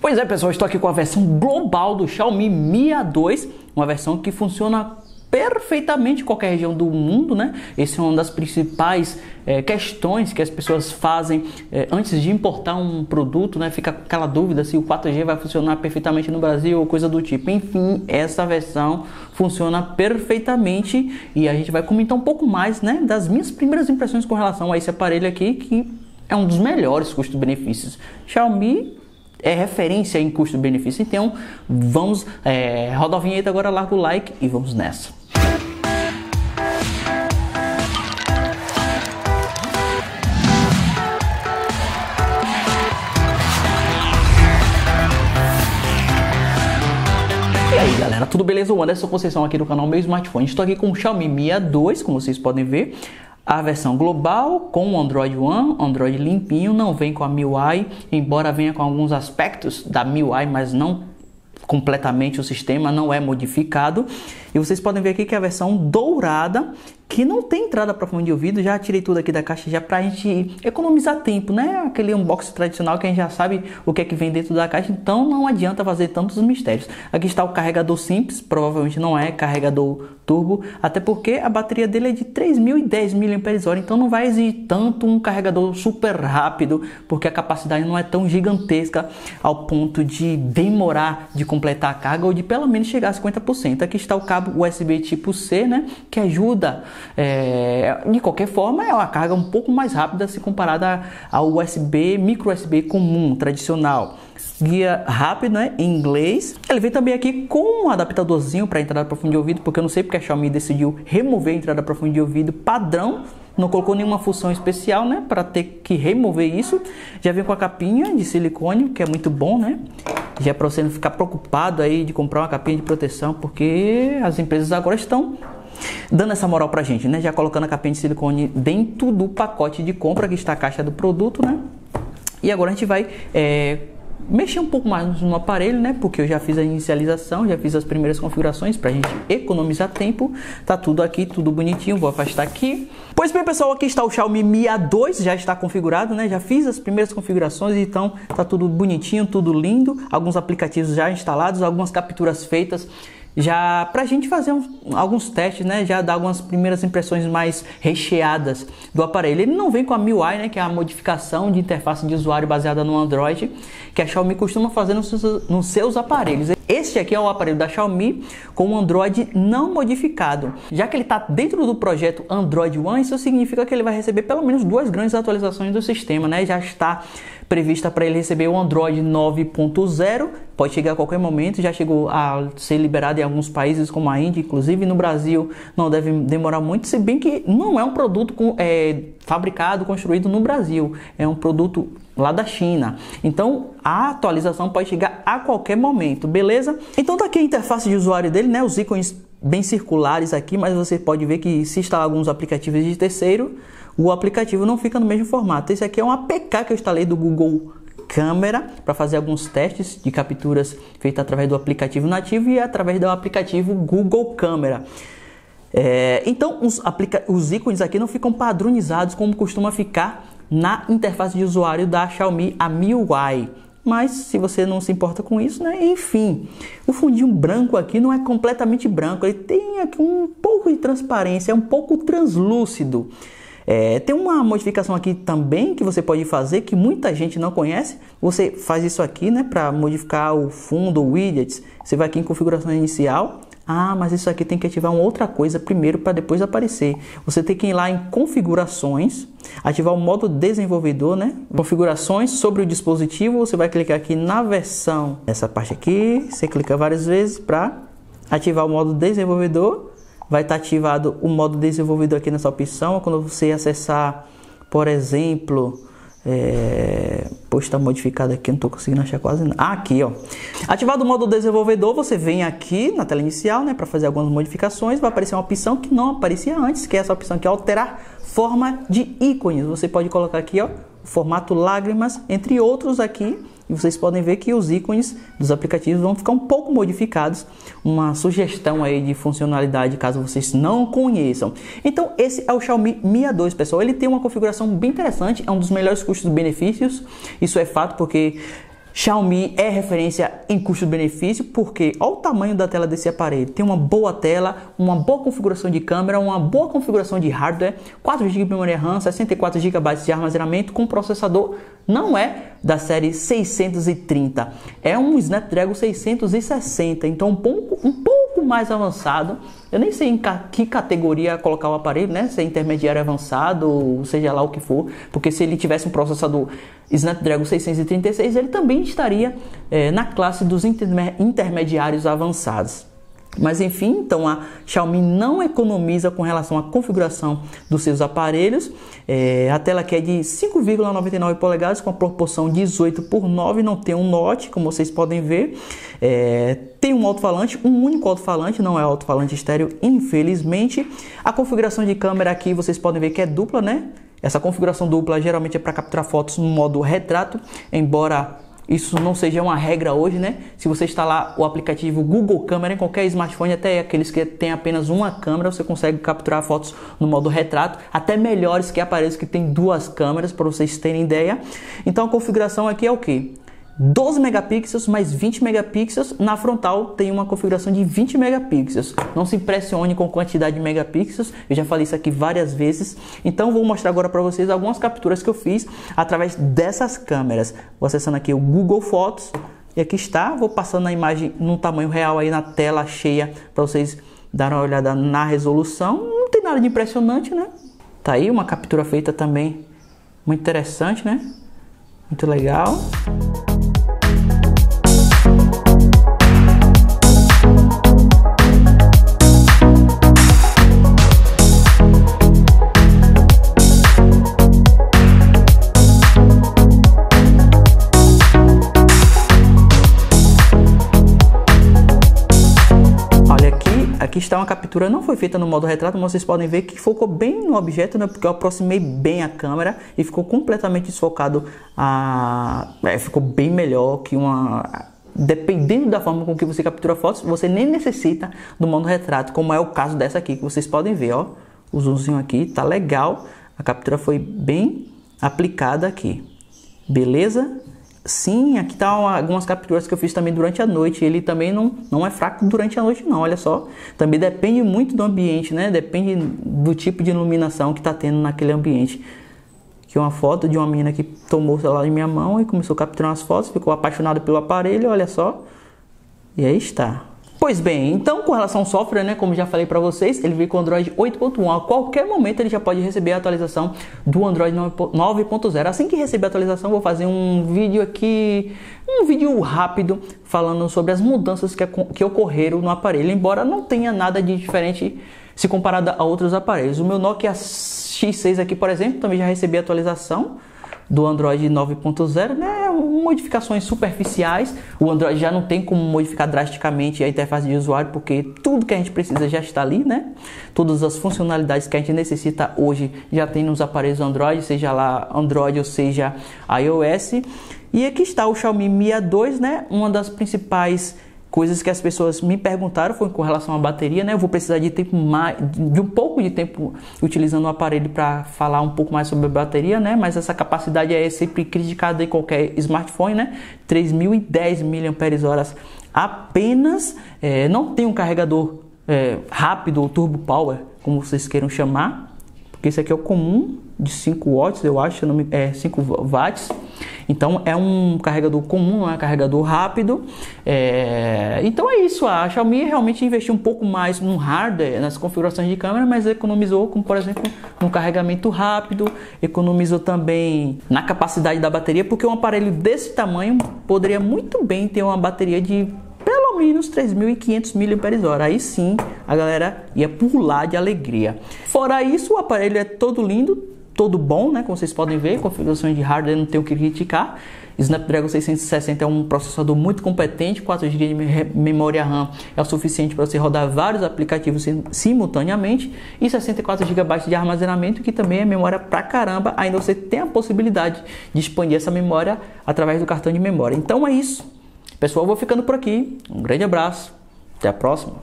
Pois é, pessoal, estou aqui com a versão global do Xiaomi Mi A2, uma versão que funciona perfeitamente em qualquer região do mundo, né? Essa é uma das principais é, questões que as pessoas fazem é, antes de importar um produto, né? Fica aquela dúvida se o 4G vai funcionar perfeitamente no Brasil ou coisa do tipo. Enfim, essa versão funciona perfeitamente e a gente vai comentar um pouco mais, né? Das minhas primeiras impressões com relação a esse aparelho aqui, que é um dos melhores custo-benefícios. Xiaomi é referência em custo-benefício. Então, vamos é, rodar a vinheta agora, larga o like e vamos nessa. E aí galera, tudo beleza? O Anderson Conceição aqui do canal Meu Smartphone. Estou aqui com o Xiaomi Mi A2, como vocês podem ver a versão global com o Android One, Android limpinho, não vem com a MIUI, embora venha com alguns aspectos da MIUI, mas não completamente o sistema, não é modificado. E vocês podem ver aqui que é a versão dourada que não tem entrada para fone de ouvido. Já tirei tudo aqui da caixa já para a gente economizar tempo, né? Aquele unboxing tradicional que a gente já sabe o que é que vem dentro da caixa, então não adianta fazer tantos mistérios. Aqui está o carregador simples, provavelmente não é carregador turbo, até porque a bateria dele é de 3.010 mAh, então não vai exigir tanto um carregador super rápido, porque a capacidade não é tão gigantesca ao ponto de demorar de completar a carga ou de pelo menos chegar a 50%. Aqui está o cabo USB tipo C, né? Que ajuda é, de qualquer forma, é uma carga um pouco mais rápida se comparada ao USB, micro USB comum, tradicional. Guia rápido, né, em inglês. Ele vem também aqui com um adaptadorzinho para entrada para fundo de ouvido, porque eu não sei porque a Xiaomi decidiu remover a entrada para fundo de ouvido padrão não colocou nenhuma função especial, né, para ter que remover isso. Já vem com a capinha de silicone, que é muito bom, né? Já é para você não ficar preocupado aí de comprar uma capinha de proteção, porque as empresas agora estão dando essa moral pra gente, né? Já colocando a capinha de silicone dentro do pacote de compra que está a caixa do produto, né? E agora a gente vai é, mexer um pouco mais no aparelho, né? Porque eu já fiz a inicialização, já fiz as primeiras configurações para a gente economizar tempo. Tá tudo aqui, tudo bonitinho. Vou afastar aqui. Pois bem, pessoal, aqui está o Xiaomi Mi A2, já está configurado, né? Já fiz as primeiras configurações, então tá tudo bonitinho, tudo lindo. Alguns aplicativos já instalados, algumas capturas feitas já para a gente fazer alguns testes, né? Já dar algumas primeiras impressões mais recheadas do aparelho. Ele não vem com a MIUI, né? Que é a modificação de interface de usuário baseada no Android, que a Xiaomi costuma fazer nos seus, nos seus aparelhos. Este aqui é o aparelho da Xiaomi com o Android não modificado. Já que ele está dentro do projeto Android One, isso significa que ele vai receber pelo menos duas grandes atualizações do sistema, né? Já está prevista para ele receber o Android 9.0, pode chegar a qualquer momento, já chegou a ser liberado em alguns países como a Índia, inclusive no Brasil não deve demorar muito, se bem que não é um produto com, é, fabricado, construído no Brasil, é um produto lá da China. Então a atualização pode chegar a qualquer momento, beleza? Então tá aqui a interface de usuário dele, né? Os ícones bem circulares aqui, mas você pode ver que se instalar alguns aplicativos de terceiro, o aplicativo não fica no mesmo formato. Esse aqui é um APK que eu instalei do Google Câmera para fazer alguns testes de capturas feitas através do aplicativo nativo e através do aplicativo Google Câmera. É, então os, os ícones aqui não ficam padronizados como costuma ficar na interface de usuário da Xiaomi a MIUI. Mas se você não se importa com isso, né? Enfim, o fundinho branco aqui não é completamente branco, ele tem aqui um pouco de transparência, é um pouco translúcido. É, tem uma modificação aqui também que você pode fazer que muita gente não conhece. Você faz isso aqui, né, para modificar o fundo, o widgets. Você vai aqui em configuração inicial, ah, mas isso aqui tem que ativar uma outra coisa primeiro para depois aparecer. Você tem que ir lá em configurações, ativar o modo desenvolvedor, né? Configurações sobre o dispositivo, você vai clicar aqui na versão, essa parte aqui, você clica várias vezes para ativar o modo desenvolvedor. Vai estar ativado o modo desenvolvedor aqui nessa opção. Quando você acessar, por exemplo, é... Poxa, está modificado aqui, não estou conseguindo achar quase nada. Ah, aqui, ó. Ativado o modo desenvolvedor, você vem aqui na tela inicial, né, para fazer algumas modificações. Vai aparecer uma opção que não aparecia antes, que é essa opção é alterar forma de ícones. Você pode colocar aqui, ó, formato lágrimas, entre outros aqui e vocês podem ver que os ícones dos aplicativos vão ficar um pouco modificados. Uma sugestão aí de funcionalidade caso vocês não conheçam. Então esse é o Xiaomi Mi A2, pessoal. Ele tem uma configuração bem interessante, é um dos melhores custos-benefícios. Isso é fato porque Xiaomi é referência em custo-benefício porque olha o tamanho da tela desse aparelho. Tem uma boa tela, uma boa configuração de câmera, uma boa configuração de hardware, 4 GB de memória RAM, 64 GB de armazenamento com processador não é? Da série 630, é um Snapdragon 660, então um pouco, um pouco mais avançado. Eu nem sei em que categoria colocar o aparelho, né? Se é intermediário avançado, seja lá o que for, porque se ele tivesse um processador Snapdragon 636, ele também estaria é, na classe dos intermediários avançados. Mas enfim, então a Xiaomi não economiza com relação à configuração dos seus aparelhos. É, a tela aqui é de 5,99 polegadas com a proporção 18 por 9, não tem um note, como vocês podem ver. É, tem um alto-falante, um único alto-falante, não é alto-falante estéreo, infelizmente. A configuração de câmera aqui vocês podem ver que é dupla, né? Essa configuração dupla geralmente é para capturar fotos no modo retrato, embora isso não seja uma regra hoje, né? Se você instalar o aplicativo Google Câmera em qualquer smartphone, até aqueles que têm apenas uma câmera, você consegue capturar fotos no modo retrato, até melhores que aparelhos que têm duas câmeras, para vocês terem ideia. Então a configuração aqui é o que? 12 megapixels mais 20 megapixels. Na frontal tem uma configuração de 20 megapixels. Não se impressione com quantidade de megapixels. Eu já falei isso aqui várias vezes. Então vou mostrar agora para vocês algumas capturas que eu fiz através dessas câmeras. Vou acessando aqui o Google Fotos e aqui está. Vou passando a imagem no tamanho real aí na tela cheia para vocês darem uma olhada na resolução. Não tem nada de impressionante, né? Tá aí uma captura feita também muito interessante, né? Muito legal. Aqui está uma captura, não foi feita no modo retrato, mas vocês podem ver que focou bem no objeto, né? Porque eu aproximei bem a câmera e ficou completamente desfocado. A... É, ficou bem melhor que uma dependendo da forma com que você captura fotos, você nem necessita do modo retrato, como é o caso dessa aqui, que vocês podem ver, ó. O zoomzinho aqui tá legal. A captura foi bem aplicada aqui. Beleza? Sim, aqui tá algumas capturas que eu fiz também durante a noite. Ele também não, não é fraco durante a noite, não. Olha só. Também depende muito do ambiente, né? Depende do tipo de iluminação que tá tendo naquele ambiente. Aqui uma foto de uma menina que tomou o celular em minha mão e começou a capturar as fotos, ficou apaixonada pelo aparelho, olha só. E aí está. Pois bem, então com relação ao software, né, como já falei para vocês, ele veio com o Android 8.1. A qualquer momento ele já pode receber a atualização do Android 9.0. Assim que receber a atualização, vou fazer um vídeo aqui, um vídeo rápido falando sobre as mudanças que, que ocorreram no aparelho, embora não tenha nada de diferente se comparado a outros aparelhos. O meu Nokia X6 aqui, por exemplo, também já recebi a atualização do Android 9.0, né? Modificações superficiais. O Android já não tem como modificar drasticamente a interface de usuário, porque tudo que a gente precisa já está ali, né? Todas as funcionalidades que a gente necessita hoje já tem nos aparelhos Android, seja lá Android ou seja iOS. E aqui está o Xiaomi Mi A2, né? Uma das principais Coisas que as pessoas me perguntaram foi com relação à bateria, né? Eu vou precisar de tempo mais, de um pouco de tempo utilizando o aparelho para falar um pouco mais sobre a bateria, né? Mas essa capacidade é sempre criticada em qualquer smartphone, né? 3.010 mAh apenas. É, não tem um carregador é, rápido ou turbo power, como vocês queiram chamar, porque esse aqui é o comum de 5 watts, eu acho, é 5 watts. Então é um carregador comum, não é um carregador rápido. É... Então é isso. A Xiaomi realmente investiu um pouco mais no hardware, nas configurações de câmera, mas economizou, como por exemplo, no carregamento rápido, economizou também na capacidade da bateria, porque um aparelho desse tamanho poderia muito bem ter uma bateria de pelo menos 3.500 mAh. Aí sim a galera ia pular de alegria. Fora isso, o aparelho é todo lindo, todo bom, né? Como vocês podem ver, configurações de hardware não tem o que criticar. Snapdragon 660 é um processador muito competente, 4 GB de memória RAM é o suficiente para você rodar vários aplicativos simultaneamente e 64 GB de armazenamento, que também é memória pra caramba. Ainda você tem a possibilidade de expandir essa memória através do cartão de memória. Então é isso. Pessoal, vou ficando por aqui. Um grande abraço. Até a próxima.